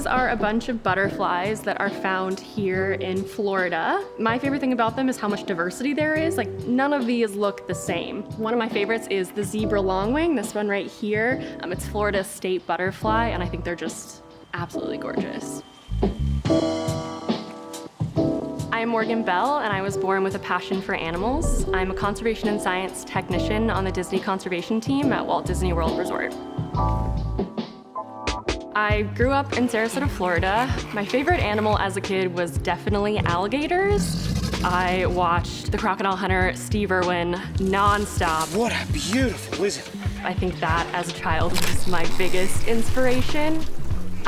These are a bunch of butterflies that are found here in Florida. My favorite thing about them is how much diversity there is. Like none of these look the same. One of my favorites is the zebra longwing, this one right here. Um, it's Florida state butterfly and I think they're just absolutely gorgeous. I'm Morgan Belle and I was born with a passion for animals. I'm a conservation and science technician on the Disney conservation team at Walt Disney World Resort. I grew up in Sarasota, Florida. My favorite animal as a kid was definitely alligators. I watched the crocodile hunter Steve Irwin nonstop. What a beautiful, isn't? I think that as a child was my biggest inspiration.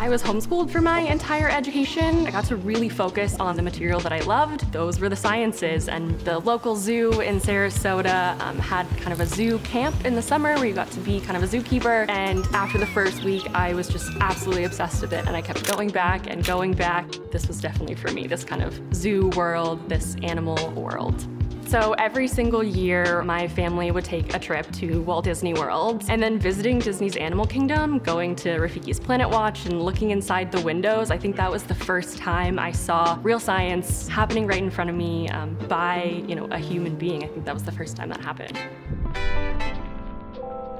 I was homeschooled for my entire education. I got to really focus on the material that I loved. Those were the sciences and the local zoo in Sarasota um, had kind of a zoo camp in the summer where you got to be kind of a zookeeper. And after the first week, I was just absolutely obsessed with it and I kept going back and going back. This was definitely for me, this kind of zoo world, this animal world. So every single year, my family would take a trip to Walt Disney World and then visiting Disney's Animal Kingdom, going to Rafiki's Planet Watch and looking inside the windows. I think that was the first time I saw real science happening right in front of me um, by, you know, a human being. I think that was the first time that happened.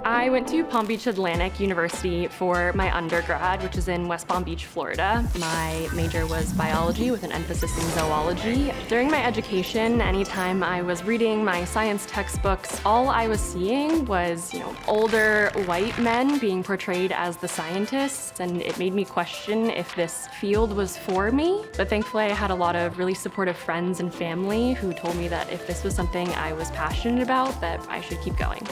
I went to Palm Beach Atlantic University for my undergrad, which is in West Palm Beach, Florida. My major was biology with an emphasis in zoology. During my education, anytime I was reading my science textbooks, all I was seeing was, you know, older white men being portrayed as the scientists, and it made me question if this field was for me. But thankfully, I had a lot of really supportive friends and family who told me that if this was something I was passionate about, that I should keep going.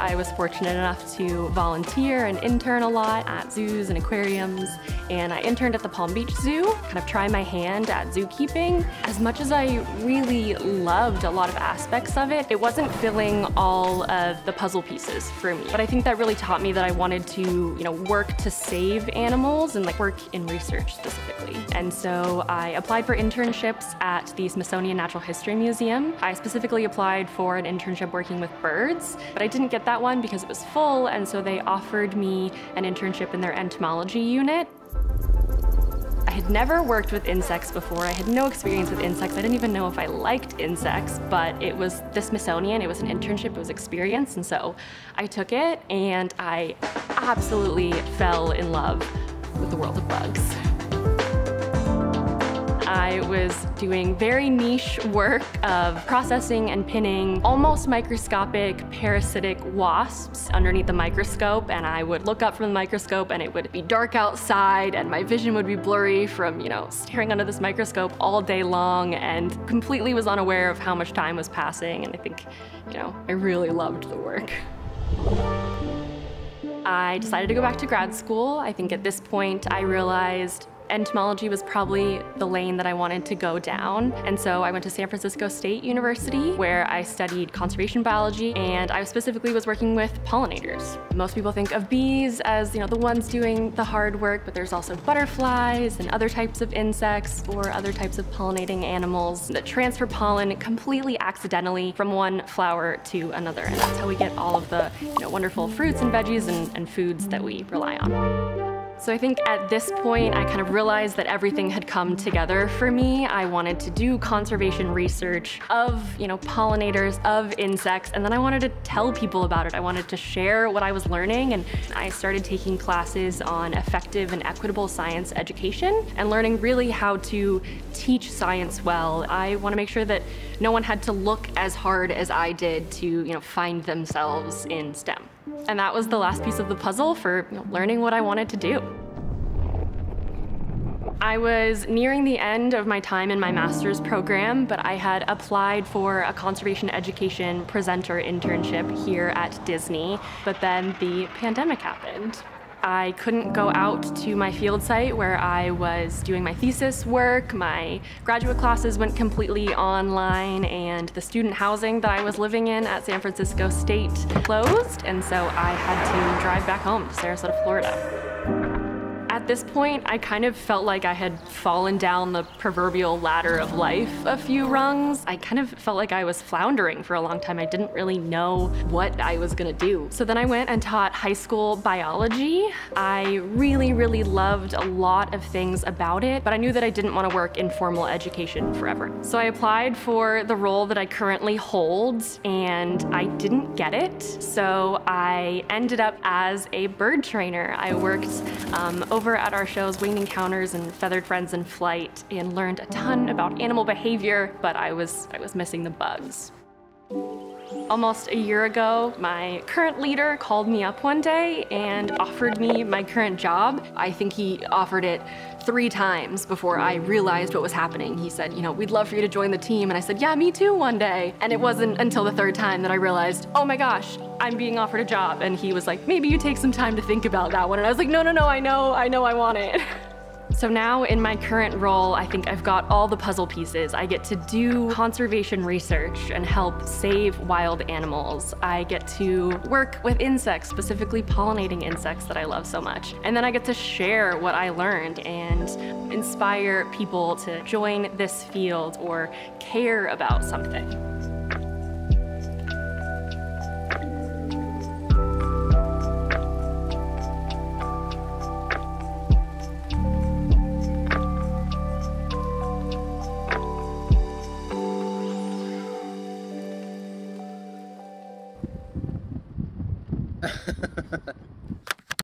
I was fortunate enough to volunteer and intern a lot at zoos and aquariums, and I interned at the Palm Beach Zoo, kind of try my hand at zookeeping. As much as I really loved a lot of aspects of it, it wasn't filling all of the puzzle pieces for me. But I think that really taught me that I wanted to, you know, work to save animals and like work in research specifically. And so I applied for internships at the Smithsonian Natural History Museum. I specifically applied for an internship working with birds, but I didn't get that that one because it was full, and so they offered me an internship in their entomology unit. I had never worked with insects before. I had no experience with insects. I didn't even know if I liked insects, but it was the Smithsonian. It was an internship, it was experience, and so I took it and I absolutely fell in love with the world of bugs. I was doing very niche work of processing and pinning almost microscopic parasitic wasps underneath the microscope and I would look up from the microscope and it would be dark outside and my vision would be blurry from, you know, staring under this microscope all day long and completely was unaware of how much time was passing and I think, you know, I really loved the work. I decided to go back to grad school. I think at this point I realized entomology was probably the lane that I wanted to go down. And so I went to San Francisco State University where I studied conservation biology and I specifically was working with pollinators. Most people think of bees as you know the ones doing the hard work, but there's also butterflies and other types of insects or other types of pollinating animals that transfer pollen completely accidentally from one flower to another. And that's how we get all of the you know, wonderful fruits and veggies and, and foods that we rely on. So I think at this point, I kind of realized that everything had come together for me. I wanted to do conservation research of, you know, pollinators, of insects, and then I wanted to tell people about it. I wanted to share what I was learning, and I started taking classes on effective and equitable science education and learning really how to teach science well. I want to make sure that no one had to look as hard as I did to, you know, find themselves in STEM. And that was the last piece of the puzzle for you know, learning what I wanted to do. I was nearing the end of my time in my master's program, but I had applied for a conservation education presenter internship here at Disney, but then the pandemic happened. I couldn't go out to my field site where I was doing my thesis work. My graduate classes went completely online and the student housing that I was living in at San Francisco State closed. And so I had to drive back home to Sarasota, Florida this point, I kind of felt like I had fallen down the proverbial ladder of life a few rungs. I kind of felt like I was floundering for a long time. I didn't really know what I was gonna do. So then I went and taught high school biology. I really, really loved a lot of things about it, but I knew that I didn't want to work in formal education forever. So I applied for the role that I currently hold and I didn't get it. So I ended up as a bird trainer. I worked um, over at our shows Winged Encounters and Feathered Friends in Flight and learned a ton about animal behavior, but I was, I was missing the bugs. Almost a year ago, my current leader called me up one day and offered me my current job. I think he offered it three times before I realized what was happening. He said, you know, we'd love for you to join the team. And I said, yeah, me too one day. And it wasn't until the third time that I realized, oh my gosh, I'm being offered a job. And he was like, maybe you take some time to think about that one. And I was like, no, no, no, I know, I know I want it. So now in my current role, I think I've got all the puzzle pieces. I get to do conservation research and help save wild animals. I get to work with insects, specifically pollinating insects that I love so much. And then I get to share what I learned and inspire people to join this field or care about something.